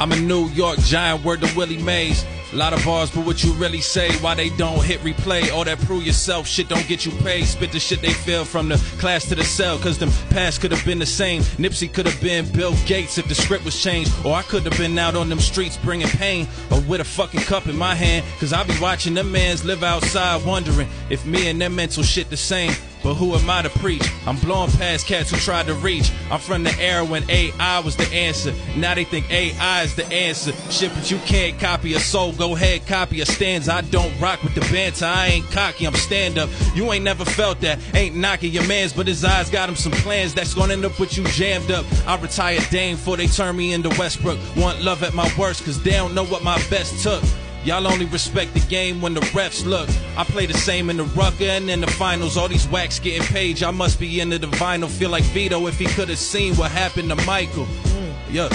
I'm a New York giant, word to Willie Mays. A lot of bars, but what you really say, why they don't hit replay? All that prove yourself, shit don't get you paid. Spit the shit they feel from the class to the cell, cause them past could have been the same. Nipsey could have been Bill Gates if the script was changed. Or I could have been out on them streets bringing pain, or with a fucking cup in my hand. Cause I be watching them mans live outside wondering if me and them mental shit the same. But who am I to preach? I'm blowing past cats who tried to reach. I'm from the era when AI was the answer. Now they think AI is the answer. Shit, but you can't copy a soul. Go ahead, copy a stanza. I don't rock with the banter. I ain't cocky, I'm stand up. You ain't never felt that. Ain't knocking your mans, but his eyes got him some plans that's gonna end up with you jammed up. I retire Dame before they turn me into Westbrook. Want love at my worst, cause they don't know what my best took. Y'all only respect the game when the refs look. I play the same in the rucker and in the finals. All these whacks getting paid. Y'all must be into the vinyl. Feel like Vito if he could have seen what happened to Michael. Mm. Yeah.